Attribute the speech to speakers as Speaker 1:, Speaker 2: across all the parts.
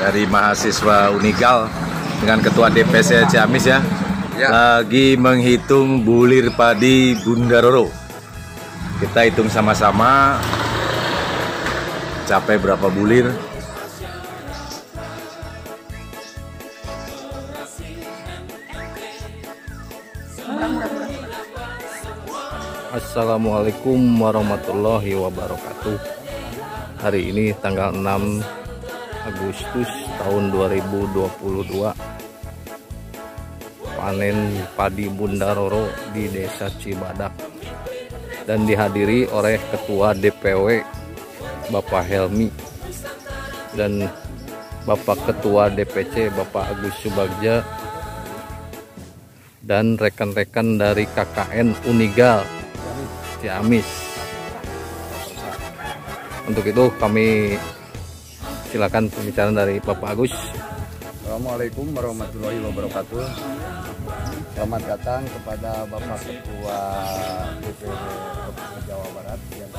Speaker 1: dari mahasiswa Unigal dengan Ketua DPC Ciamis ya,
Speaker 2: Ya.
Speaker 1: lagi menghitung bulir padi Bunda Roro. Kita hitung sama-sama capai berapa bulir. Assalamualaikum warahmatullahi wabarakatuh. Hari ini tanggal 6 Agustus tahun 2022 panen padi Bunda Roro di Desa Cibadak dan dihadiri oleh Ketua DPW Bapak Helmi dan Bapak Ketua DPC Bapak Agus Subagja dan rekan-rekan dari KKN Unigal Ciamis. Untuk itu kami silakan pembicaraan dari Bapak Agus.
Speaker 2: Assalamualaikum warahmatullahi wabarakatuh. Selamat datang kepada Bapak Ketua DPW Provinsi Jawa Barat yang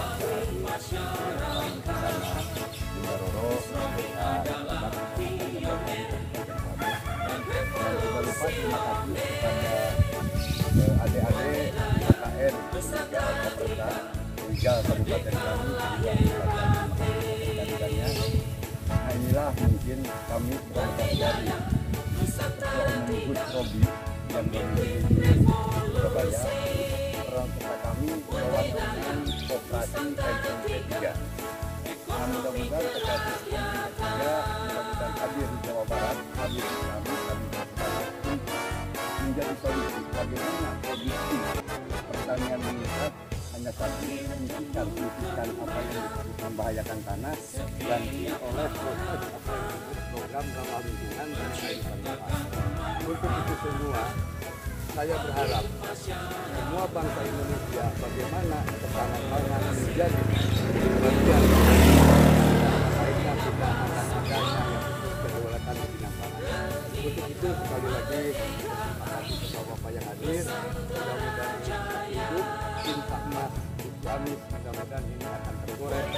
Speaker 2: lupa terima kasih kepada eh, adik-adik KKN Kabupaten Liga Inilah mungkin kami berangkat dari Umum Gus Robi yang berada di Surabaya. Kami lewat dengan Koperasi NMP 3. Nah mudah-mudahan sisihkan sisihkan apa yang membahayakan tanah dan oleh program ramah lingkungan dan kehidupan. Untuk itu semua saya berharap semua bangsa Indonesia bagaimana ketahanan menjadi bagian lainnya kita akan adanya kedaulatan bidang pangan. Untuk itu sekali lagi terima kasih kepada Bapak yang hadir. Mudah-mudahan hidup cinta emas Ciamis mudah-mudahan ini akan tergoreng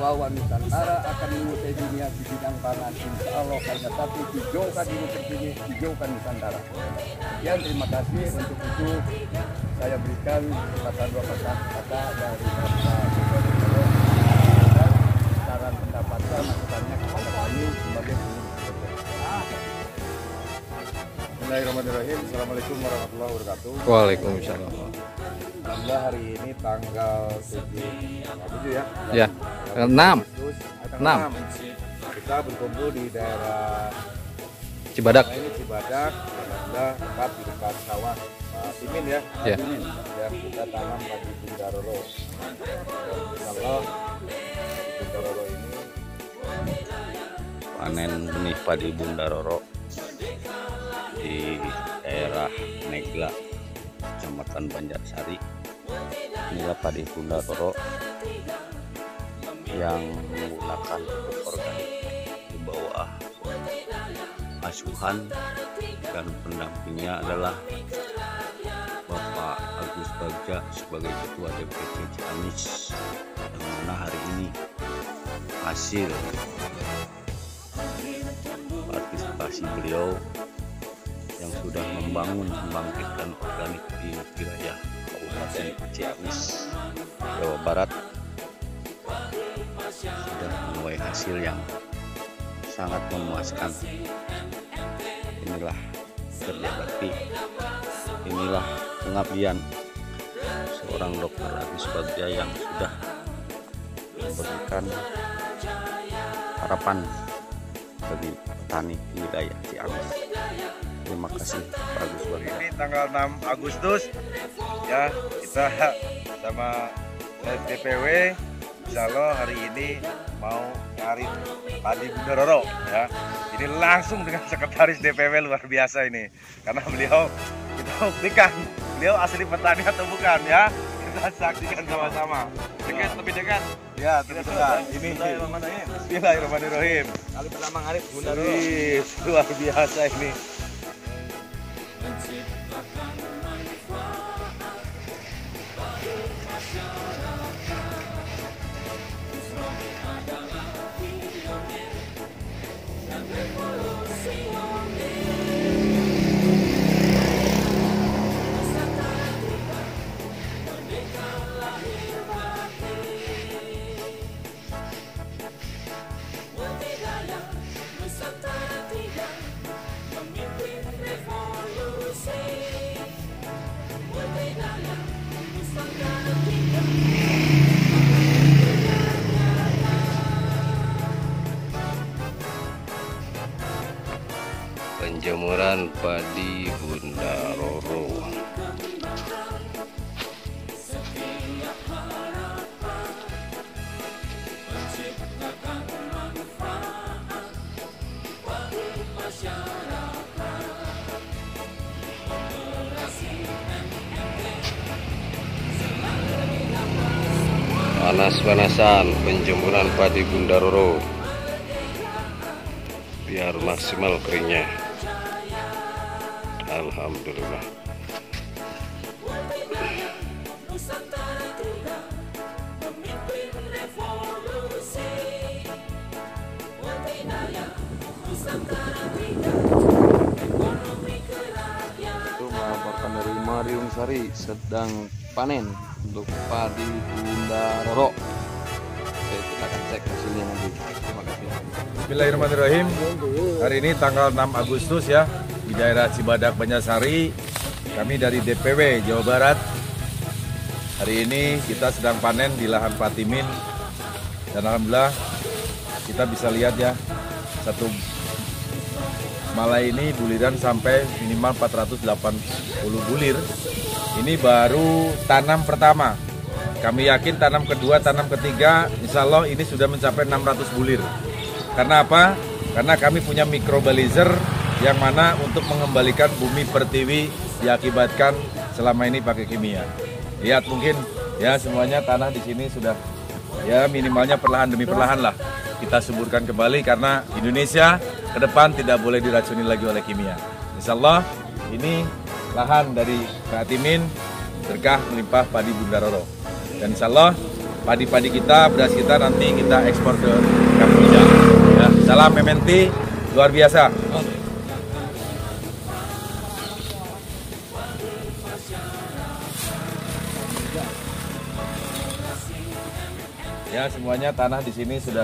Speaker 2: bahwa Nusantara akan menguasai dunia di bidang pangan insya Allah. Karena satu hijaukan ini hijaukan Nusantara sekian terima kasih. Untuk itu saya berikan kata dua kata kata dari dan saran pendapatnya masukannya kepada kami sebagai Bismillahirrahmanirrahim. Assalamualaikum warahmatullahi wabarakatuh.
Speaker 1: Waalaikumsalam.
Speaker 2: Alhamdulillah hari ini tanggal 7 tanggal 7 ya.
Speaker 1: Ya, tanggal 6
Speaker 2: Agustus, eh, tanggal
Speaker 1: Enam.
Speaker 2: 6. Kita berkumpul di daerah
Speaker 1: Cibadak.
Speaker 2: nah ini Cibadak, Alhamdulillah tepat di dekat sawah Pak Timin ya. Pak
Speaker 1: Ya.
Speaker 2: Kita tanam padi Bundaroro. Dan Insya Allah padi Bundaroro ini
Speaker 3: panen benih padi Bunda Roro di daerah Negla, Kecamatan Banjarsari. Inilah padi Bunda Roro yang menggunakan pupuk organik di bawah asuhan dan pendampingnya adalah Bapak Agus Bagja sebagai Ketua DPC Ciamis yang mana hari ini hasil partisipasi beliau sudah membangun membangkitkan organik di wilayah Kabupaten Ciamis, Jawa Barat sudah menuai hasil yang sangat memuaskan. Inilah kerja bakti, inilah pengabdian seorang dokter Agus Bagja yang sudah memberikan harapan bagi petani wilayah Ciamis. Terima kasih Pak Agus
Speaker 4: ini tanggal 6 Agustus ya kita sama DPW Insya Allah hari ini mau nyari padi Bunda Roro ya. Ini langsung dengan sekretaris DPW luar biasa ini karena beliau kita buktikan beliau asli petani atau bukan ya. Kita saksikan sama-sama. Dekat lebih dekat. Ya lebih dekat. Ini Bismillahirrahmanirrahim.
Speaker 2: Kali pertama ngarip Bunda
Speaker 4: luar biasa ini
Speaker 1: padi Bunda Roro? Panas-panasan penjempuran padi Bunda Roro. Biar maksimal keringnya Alhamdulillah. Itu melaporkan dari Mariung Sari sedang panen untuk padi Bunda Roro. Oke, kita akan cek hasilnya nanti. Terima kasih.
Speaker 4: Bismillahirrahmanirrahim. Hari ini tanggal 6 Agustus ya di daerah Cibadak Banyarsari. Kami dari DPW Jawa Barat. Hari ini kita sedang panen di lahan Patimin dan alhamdulillah kita bisa lihat ya satu malai ini buliran sampai minimal 480 bulir. Ini baru tanam pertama. Kami yakin tanam kedua, tanam ketiga, insya Allah ini sudah mencapai 600 bulir. Karena apa? Karena kami punya microbalizer yang mana untuk mengembalikan bumi pertiwi diakibatkan selama ini pakai kimia. Lihat mungkin ya semuanya tanah di sini sudah ya minimalnya perlahan demi perlahan lah kita suburkan kembali karena Indonesia ke depan tidak boleh diracuni lagi oleh kimia. Insya Allah ini lahan dari Kak Timin berkah melimpah padi Bunda Roro. Dan insya Allah padi-padi kita, beras kita nanti kita ekspor ke Kamboja. Ya, salam MNT luar biasa. Ya semuanya tanah di sini sudah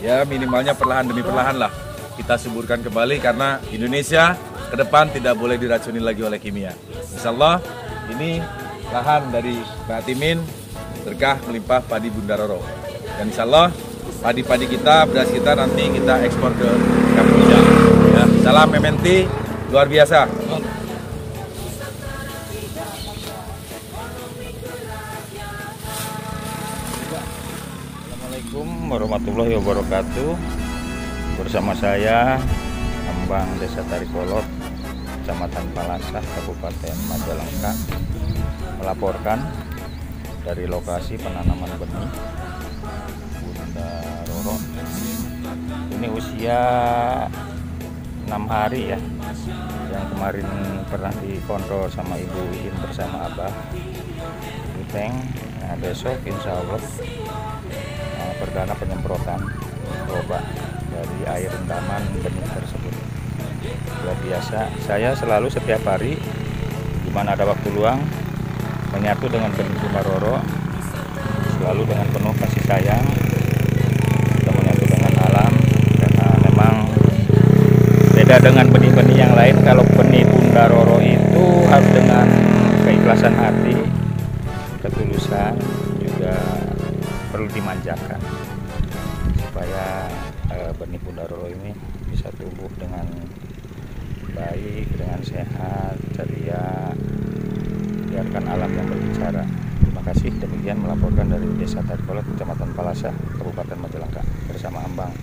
Speaker 4: ya minimalnya perlahan demi perlahan lah kita suburkan kembali karena Indonesia ke depan tidak boleh diracuni lagi oleh kimia. Insya Allah ini lahan dari Pak Timin berkah melimpah padi Bunda Roro. Dan insya Allah padi-padi kita, beras kita nanti kita ekspor ke Kamboja. Ya, salam MNT luar biasa.
Speaker 5: Warahmatullahi wabarakatuh. Bersama saya Ambang Desa Tarikolot Kecamatan Palasah Kabupaten Majalengka Melaporkan dari lokasi penanaman benih Bunda Roro. Ini usia 6 hari ya Yang kemarin pernah dikontrol sama Ibu Iin bersama Abah. Uteng Nah besok insya Allah perdana penyemprotan obat dari air rendaman benih tersebut. Luar biasa. Saya selalu setiap hari di mana ada waktu luang menyatu dengan benih Roro selalu dengan penuh kasih sayang kita menyatu dengan alam karena memang beda dengan benih-benih yang lain kalau benih Bunda Roro itu harus dengan keikhlasan hati ketulusan juga perlu dimanjakan supaya eh, benih Bunda Roro ini bisa tumbuh dengan baik, dengan sehat, ceria, biarkan alam yang berbicara. Terima kasih demikian melaporkan dari Desa Tarikolot, Kecamatan Palasa, Kabupaten Majalengka bersama Ambang.